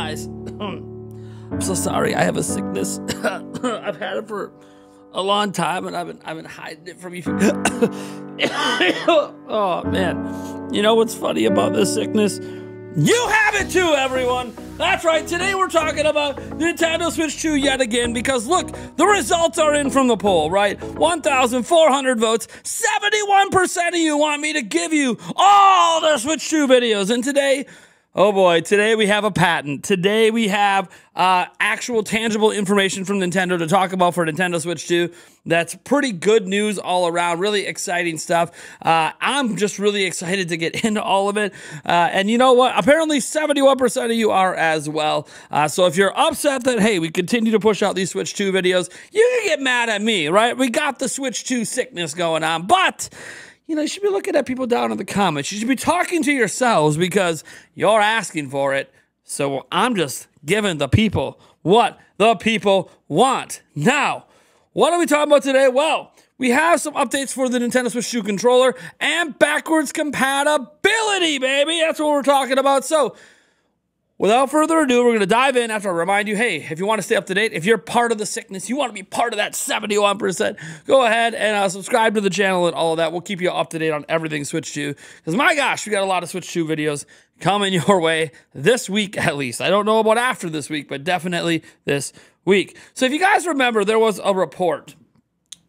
guys. I'm so sorry. I have a sickness. I've had it for a long time, and I've been I've been hiding it from you. oh man, you know what's funny about this sickness? You have it too, everyone. That's right. Today we're talking about Nintendo Switch 2 yet again because look, the results are in from the poll, right? 1,400 votes. 71% of you want me to give you all the Switch 2 videos, and today Oh boy, today we have a patent. Today we have uh, actual tangible information from Nintendo to talk about for Nintendo Switch 2. That's pretty good news all around. Really exciting stuff. Uh, I'm just really excited to get into all of it. Uh, and you know what? Apparently, 71% of you are as well. Uh, so if you're upset that, hey, we continue to push out these Switch 2 videos, you can get mad at me, right? We got the Switch 2 sickness going on. But you know, you should be looking at people down in the comments. You should be talking to yourselves because you're asking for it. So I'm just giving the people what the people want. Now, what are we talking about today? Well, we have some updates for the Nintendo Switch 2 controller and backwards compatibility, baby. That's what we're talking about. So, Without further ado, we're going to dive in after I remind you hey, if you want to stay up to date, if you're part of the sickness, you want to be part of that 71%, go ahead and uh, subscribe to the channel and all of that. We'll keep you up to date on everything Switch 2. Because my gosh, we got a lot of Switch 2 videos coming your way this week at least. I don't know about after this week, but definitely this week. So if you guys remember, there was a report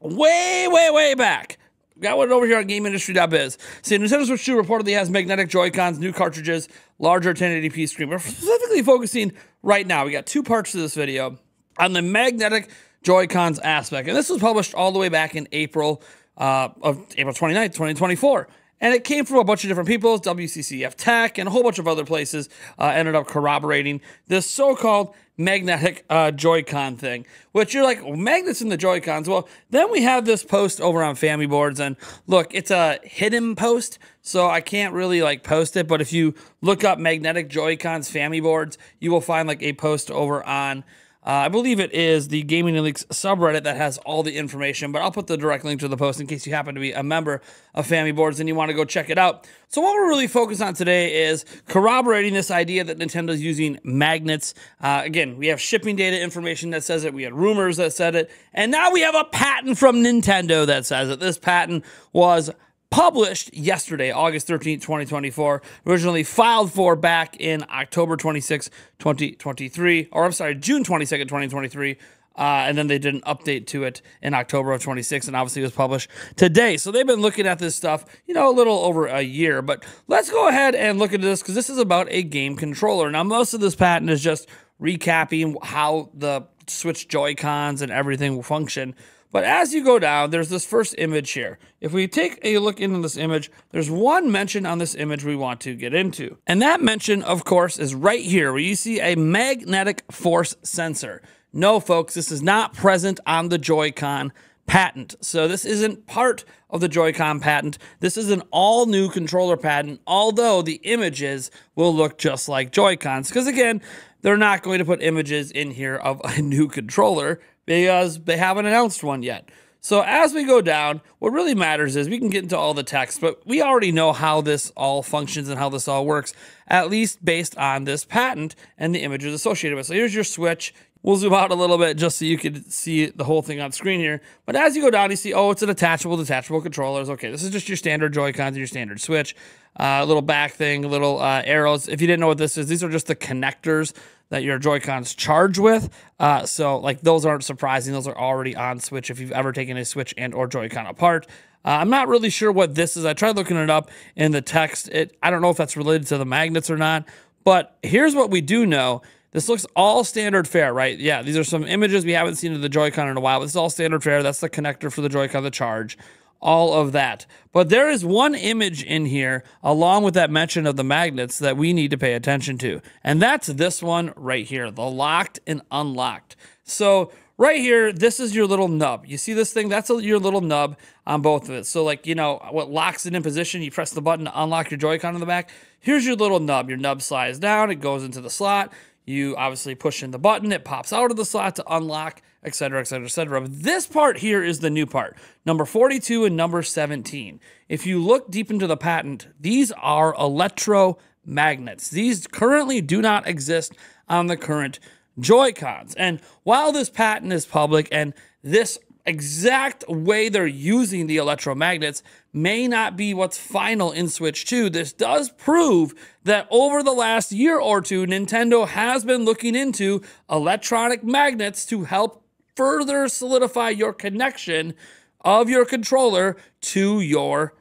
way, way, way back got one over here on GamesIndustry.biz. See, Nintendo Switch 2 reportedly has magnetic Joy-Cons, new cartridges, larger 1080p screen. We're specifically focusing right now. We got two parts to this video on the magnetic Joy-Cons aspect. And this was published all the way back in April uh, of April 29th, 2024. And it came from a bunch of different people, WCCF Tech, and a whole bunch of other places uh, ended up corroborating this so called magnetic uh, Joy-Con thing, which you're like, magnets in the Joy-Cons. Well, then we have this post over on Famiboards, and look, it's a hidden post, so I can't really like post it. But if you look up magnetic Joy-Cons Famiboards, you will find like a post over on uh, I believe it is the Gaming Leaks subreddit that has all the information, but I'll put the direct link to the post in case you happen to be a member of Famiboards and you want to go check it out. So, what we're really focused on today is corroborating this idea that Nintendo's using magnets. Uh, again, we have shipping data information that says it, we had rumors that said it, and now we have a patent from Nintendo that says it. This patent was published yesterday, August 13th, 2024, originally filed for back in October 26, 2023, or I'm sorry, June 22nd, 2023. Uh, and then they did an update to it in October of 26, and obviously it was published today. So they've been looking at this stuff, you know, a little over a year. But let's go ahead and look at this because this is about a game controller. Now, most of this patent is just recapping how the Switch Joy Cons and everything will function. But as you go down, there's this first image here. If we take a look into this image, there's one mention on this image we want to get into. And that mention, of course, is right here where you see a magnetic force sensor. No, folks, this is not present on the Joy-Con patent. So this isn't part of the Joy-Con patent. This is an all new controller patent, although the images will look just like Joy-Cons. Because again, they're not going to put images in here of a new controller because they haven't announced one yet. So as we go down, what really matters is we can get into all the text, but we already know how this all functions and how this all works, at least based on this patent and the images associated with it. So here's your switch. We'll zoom out a little bit just so you can see the whole thing on screen here. But as you go down, you see, oh, it's an attachable, detachable controllers. Okay, this is just your standard Joy-Cons your standard Switch. A uh, little back thing, little uh, arrows. If you didn't know what this is, these are just the connectors that your Joy-Cons charge with. Uh, so like those aren't surprising. Those are already on Switch if you've ever taken a Switch and or Joy-Con apart. Uh, I'm not really sure what this is. I tried looking it up in the text. It I don't know if that's related to the magnets or not. But here's what we do know. This looks all standard fare, right? Yeah, these are some images we haven't seen of the Joy-Con in a while. This is all standard fare. That's the connector for the Joy-Con, the charge all of that. But there is one image in here, along with that mention of the magnets, that we need to pay attention to. And that's this one right here the locked and unlocked. So, right here, this is your little nub. You see this thing? That's a, your little nub on both of it. So, like, you know, what locks it in position, you press the button to unlock your Joy-Con in the back. Here's your little nub. Your nub slides down, it goes into the slot. You obviously push in the button, it pops out of the slot to unlock etc., etc., etc. This part here is the new part, number 42 and number 17. If you look deep into the patent, these are electromagnets. These currently do not exist on the current Joy-Cons. And while this patent is public and this exact way they're using the electromagnets may not be what's final in Switch 2. This does prove that over the last year or two, Nintendo has been looking into electronic magnets to help further solidify your connection of your controller to your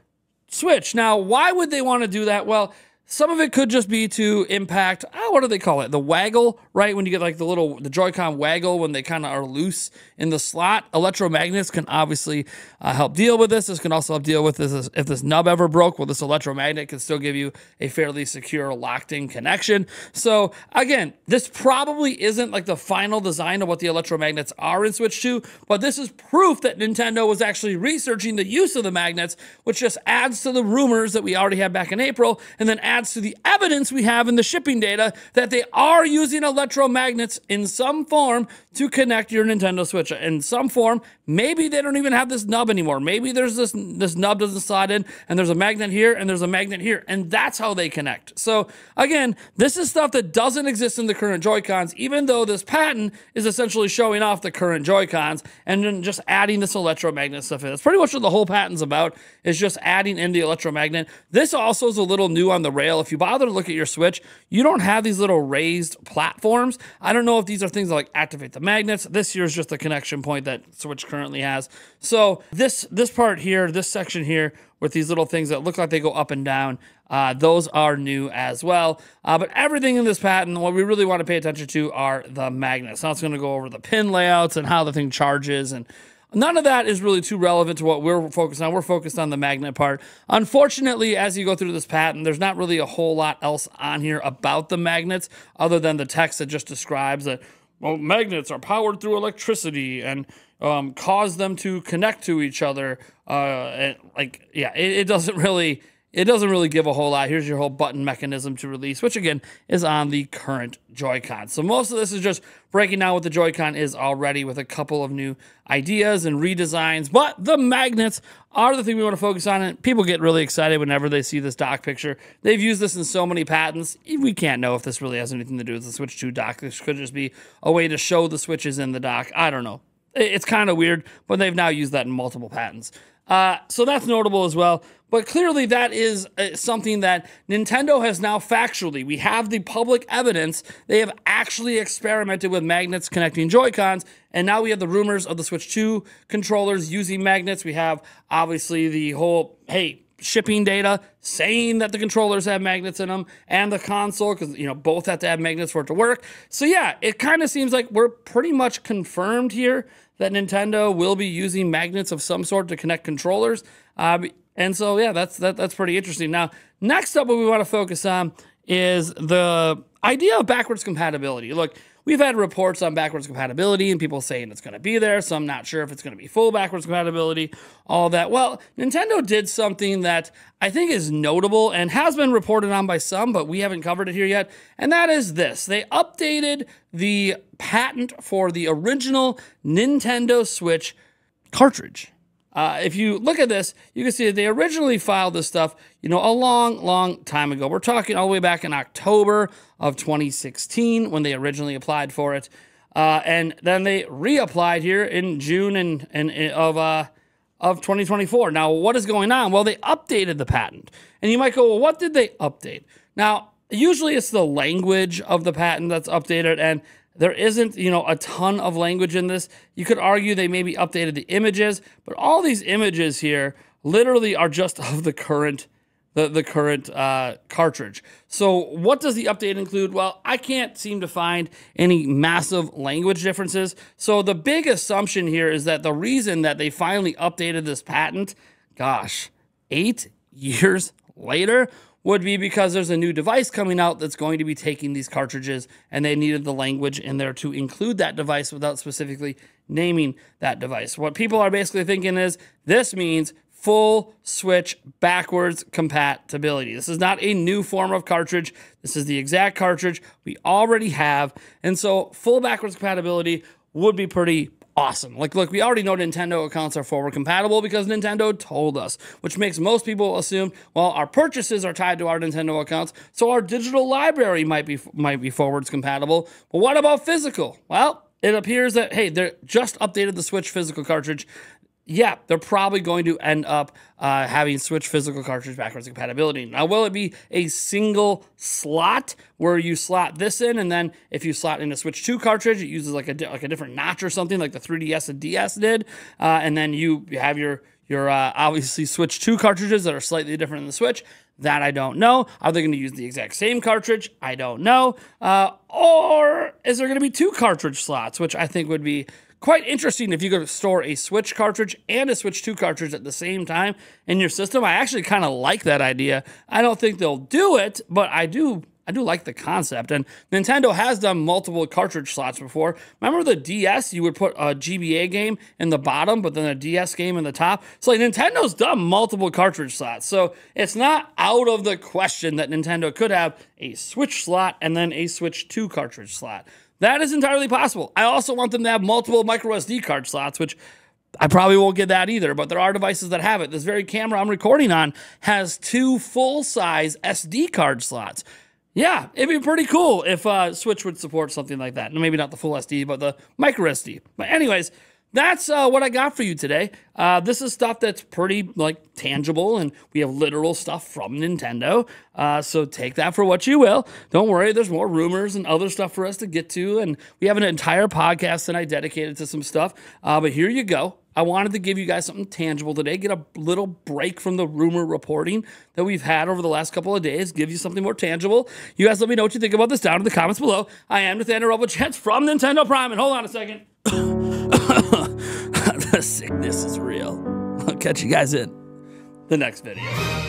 Switch. Now, why would they want to do that? Well, some of it could just be to impact, oh, what do they call it? The waggle, right? When you get like the little, the Joy-Con waggle when they kind of are loose in the slot. Electromagnets can obviously uh, help deal with this. This can also help deal with this. If this nub ever broke, well, this electromagnet can still give you a fairly secure locked in connection. So again, this probably isn't like the final design of what the electromagnets are in Switch 2, but this is proof that Nintendo was actually researching the use of the magnets, which just adds to the rumors that we already had back in April, and then adds adds to the evidence we have in the shipping data that they are using electromagnets in some form to connect your Nintendo Switch. In some form, maybe they don't even have this nub anymore. Maybe there's this this nub doesn't slide in, and there's a magnet here, and there's a magnet here, and that's how they connect. So again, this is stuff that doesn't exist in the current Joy-Cons, even though this patent is essentially showing off the current Joy-Cons and then just adding this electromagnet stuff in. That's pretty much what the whole patent's about, is just adding in the electromagnet. This also is a little new on the rail if you bother to look at your Switch, you don't have these little raised platforms. I don't know if these are things that like activate the magnets. This here is just the connection point that Switch currently has. So this this part here, this section here, with these little things that look like they go up and down. Uh, those are new as well. Uh, but everything in this patent, what we really want to pay attention to are the magnets. Now it's going to go over the pin layouts and how the thing charges and None of that is really too relevant to what we're focused on. We're focused on the magnet part. Unfortunately, as you go through this patent, there's not really a whole lot else on here about the magnets other than the text that just describes that, well, magnets are powered through electricity and um, cause them to connect to each other. Uh, and like, yeah, it, it doesn't really it doesn't really give a whole lot. Here's your whole button mechanism to release, which again is on the current Joy-Con. So most of this is just breaking down what the Joy-Con is already with a couple of new ideas and redesigns. But the magnets are the thing we want to focus on. And people get really excited whenever they see this dock picture. They've used this in so many patents. We can't know if this really has anything to do with the Switch 2 dock. This could just be a way to show the switches in the dock. I don't know. It's kind of weird, but they've now used that in multiple patents. Uh, so that's notable as well. But clearly, that is uh, something that Nintendo has now factually. We have the public evidence. They have actually experimented with magnets connecting Joy-Cons. And now we have the rumors of the Switch 2 controllers using magnets. We have obviously the whole, hey, shipping data saying that the controllers have magnets in them and the console because you know both have to have magnets for it to work so yeah it kind of seems like we're pretty much confirmed here that nintendo will be using magnets of some sort to connect controllers uh, and so, yeah, that's that, that's pretty interesting. Now, next up, what we want to focus on is the idea of backwards compatibility. Look, we've had reports on backwards compatibility and people saying it's going to be there. So I'm not sure if it's going to be full backwards compatibility, all that. Well, Nintendo did something that I think is notable and has been reported on by some, but we haven't covered it here yet. And that is this they updated the patent for the original Nintendo Switch cartridge. Uh, if you look at this, you can see that they originally filed this stuff, you know, a long, long time ago. We're talking all the way back in October of 2016 when they originally applied for it, uh, and then they reapplied here in June and, and, and of uh, of 2024. Now, what is going on? Well, they updated the patent, and you might go, well, what did they update? Now, usually it's the language of the patent that's updated, and there isn't, you know, a ton of language in this. You could argue they maybe updated the images, but all these images here literally are just of the current the, the current uh, cartridge. So what does the update include? Well, I can't seem to find any massive language differences. So the big assumption here is that the reason that they finally updated this patent, gosh, eight years later, would be because there's a new device coming out that's going to be taking these cartridges and they needed the language in there to include that device without specifically naming that device. What people are basically thinking is this means full switch backwards compatibility. This is not a new form of cartridge. This is the exact cartridge we already have. And so full backwards compatibility would be pretty awesome. Like, look, we already know Nintendo accounts are forward compatible because Nintendo told us, which makes most people assume, well, our purchases are tied to our Nintendo accounts, so our digital library might be might be forwards compatible. But what about physical? Well, it appears that hey, they just updated the Switch physical cartridge yeah, they're probably going to end up uh, having Switch physical cartridge backwards compatibility. Now, will it be a single slot where you slot this in, and then if you slot in a Switch 2 cartridge, it uses like a like a different notch or something, like the 3DS and DS did, uh, and then you have your your uh, obviously Switch 2 cartridges that are slightly different than the Switch. That I don't know. Are they going to use the exact same cartridge? I don't know. Uh, or is there going to be two cartridge slots, which I think would be quite interesting if you could store a Switch cartridge and a Switch 2 cartridge at the same time in your system. I actually kind of like that idea. I don't think they'll do it, but I do I do like the concept. And Nintendo has done multiple cartridge slots before. Remember the DS? You would put a GBA game in the bottom, but then a DS game in the top. So like Nintendo's done multiple cartridge slots. So it's not out of the question that Nintendo could have a Switch slot and then a Switch 2 cartridge slot. That is entirely possible. I also want them to have multiple micro SD card slots, which I probably won't get that either, but there are devices that have it. This very camera I'm recording on has two full size SD card slots. Yeah, it'd be pretty cool if uh, Switch would support something like that. Maybe not the full SD, but the micro SD. But, anyways, that's uh, what I got for you today. Uh, this is stuff that's pretty like tangible, and we have literal stuff from Nintendo. Uh, so take that for what you will. Don't worry, there's more rumors and other stuff for us to get to, and we have an entire podcast tonight dedicated to some stuff. Uh, but here you go. I wanted to give you guys something tangible today, get a little break from the rumor reporting that we've had over the last couple of days, give you something more tangible. You guys let me know what you think about this down in the comments below. I am Nathaniel Robo Chance from Nintendo Prime, and hold on a second. the sickness is real. I'll catch you guys in the next video.